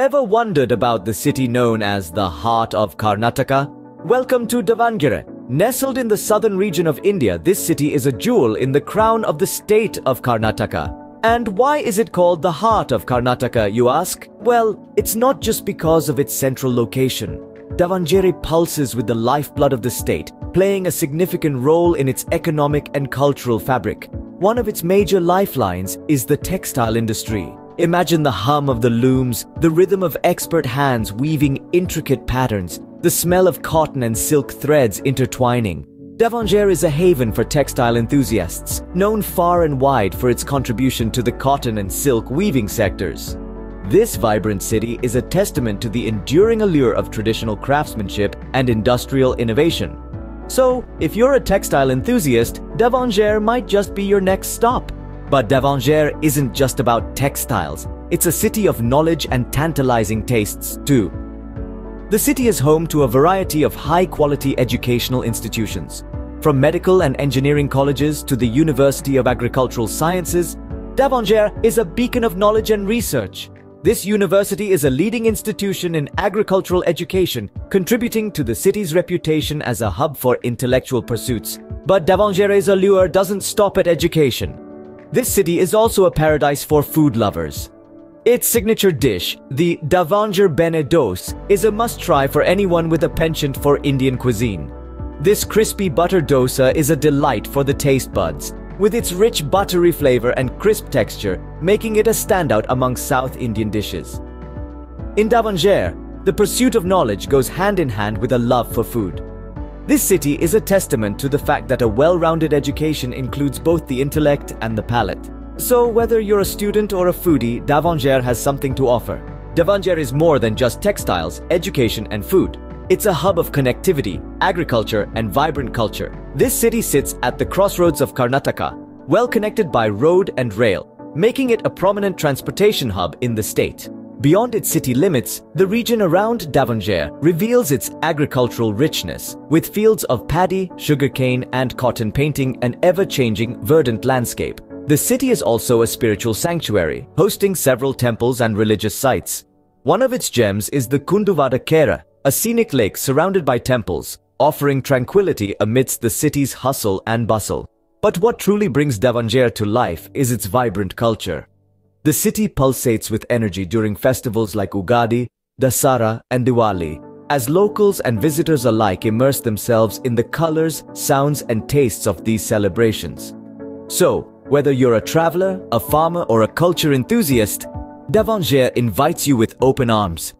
Ever wondered about the city known as the heart of Karnataka? Welcome to Davangere. Nestled in the southern region of India, this city is a jewel in the crown of the state of Karnataka. And why is it called the heart of Karnataka, you ask? Well, it's not just because of its central location. Davangere pulses with the lifeblood of the state, playing a significant role in its economic and cultural fabric. One of its major lifelines is the textile industry. Imagine the hum of the looms, the rhythm of expert hands weaving intricate patterns, the smell of cotton and silk threads intertwining. Davangere is a haven for textile enthusiasts, known far and wide for its contribution to the cotton and silk weaving sectors. This vibrant city is a testament to the enduring allure of traditional craftsmanship and industrial innovation. So, if you're a textile enthusiast, Davangere might just be your next stop. But Davangere isn't just about textiles. It's a city of knowledge and tantalizing tastes, too. The city is home to a variety of high-quality educational institutions. From medical and engineering colleges to the University of Agricultural Sciences, Davangere is a beacon of knowledge and research. This university is a leading institution in agricultural education, contributing to the city's reputation as a hub for intellectual pursuits. But Davangere's allure doesn't stop at education. This city is also a paradise for food lovers. Its signature dish, the Davangere Benne Dose, is a must-try for anyone with a penchant for Indian cuisine. This crispy butter dosa is a delight for the taste buds, with its rich buttery flavor and crisp texture, making it a standout among South Indian dishes. In Davangere, the pursuit of knowledge goes hand in hand with a love for food. This city is a testament to the fact that a well-rounded education includes both the intellect and the palate. So whether you're a student or a foodie, Davangere has something to offer. Davangere is more than just textiles, education and food. It's a hub of connectivity, agriculture and vibrant culture. This city sits at the crossroads of Karnataka, well connected by road and rail, making it a prominent transportation hub in the state. Beyond its city limits, the region around Davangere reveals its agricultural richness, with fields of paddy, sugarcane and cotton painting an ever-changing verdant landscape. The city is also a spiritual sanctuary, hosting several temples and religious sites. One of its gems is the Kunduvada Kere, a scenic lake surrounded by temples, offering tranquility amidst the city's hustle and bustle. But what truly brings Davangere to life is its vibrant culture. The city pulsates with energy during festivals like Ugadi, Dasara, and Diwali, as locals and visitors alike immerse themselves in the colors, sounds, and tastes of these celebrations. So, whether you're a traveler, a farmer, or a culture enthusiast, Davangere invites you with open arms.